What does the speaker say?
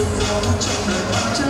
sương gió trong đời mắt